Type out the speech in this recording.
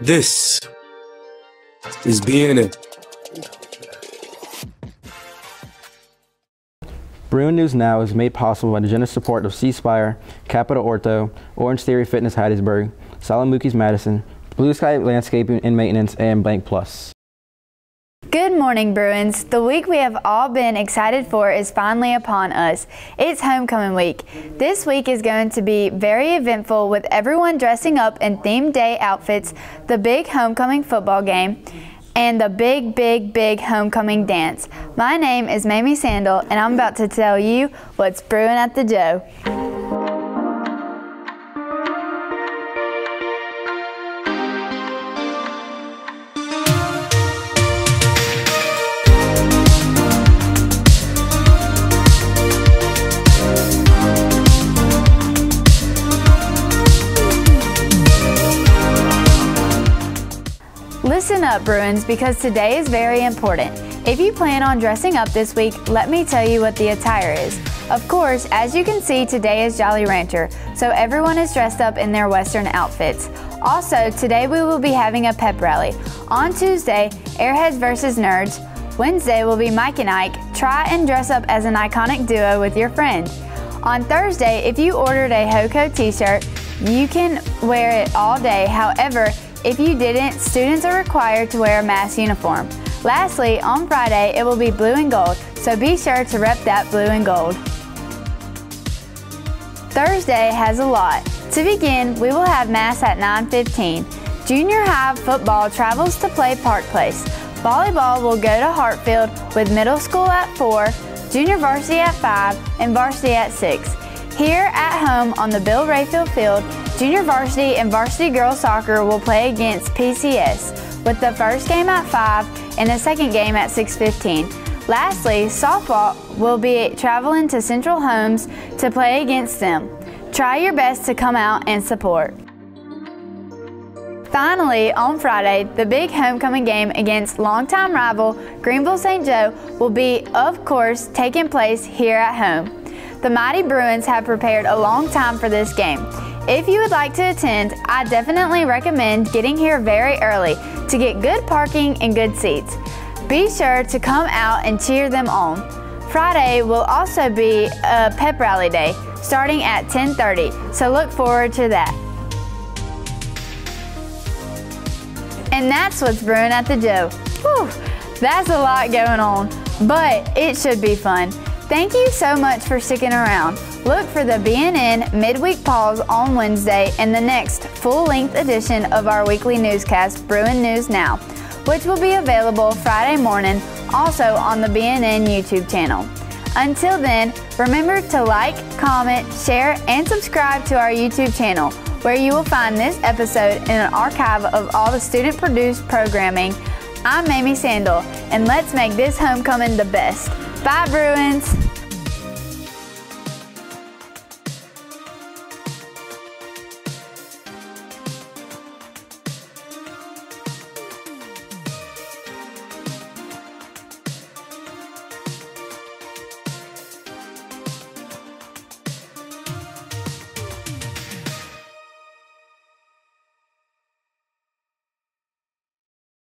This is being BNN. Bruin News Now is made possible by the generous support of C Spire, Capital Ortho, Orange Theory Fitness Hattiesburg, Sal and Mookie's Madison, Blue Sky Landscaping and Maintenance, and Blank Plus. Good morning, Bruins. The week we have all been excited for is finally upon us. It's homecoming week. This week is going to be very eventful with everyone dressing up in themed day outfits, the big homecoming football game, and the big, big, big homecoming dance. My name is Mamie Sandel, and I'm about to tell you what's brewing at the Joe. Listen up, Bruins, because today is very important. If you plan on dressing up this week, let me tell you what the attire is. Of course, as you can see, today is Jolly Rancher, so everyone is dressed up in their Western outfits. Also, today we will be having a pep rally. On Tuesday, Airheads versus Nerds. Wednesday will be Mike and Ike. Try and dress up as an iconic duo with your friend. On Thursday, if you ordered a HOCO t-shirt, you can wear it all day. However, if you didn't, students are required to wear a mass uniform. Lastly, on Friday, it will be blue and gold, so be sure to rep that blue and gold. Thursday has a lot. To begin, we will have Mass at 9.15. Junior high football travels to play Park Place. Volleyball will go to Hartfield with middle school at 4, junior varsity at 5, and varsity at 6. Here at home on the Bill Rayfield Field, junior varsity and varsity girls soccer will play against PCS, with the first game at 5 and the second game at 6.15. Lastly, softball will be traveling to Central Holmes to play against them. Try your best to come out and support. Finally, on Friday, the big homecoming game against longtime rival Greenville St. Joe will be, of course, taking place here at home. The Mighty Bruins have prepared a long time for this game. If you would like to attend, I definitely recommend getting here very early to get good parking and good seats. Be sure to come out and cheer them on. Friday will also be a pep rally day starting at 10:30, so look forward to that. And that's what's brewing at the Joe. Whew, that's a lot going on, but it should be fun. Thank you so much for sticking around. Look for the BNN Midweek Pause on Wednesday and the next full-length edition of our weekly newscast, Bruin News Now, which will be available Friday morning also on the BNN YouTube channel. Until then, remember to like, comment, share, and subscribe to our YouTube channel, where you will find this episode in an archive of all the student-produced programming. I'm Mamie Sandel, and let's make this homecoming the best. Bye, Bruins!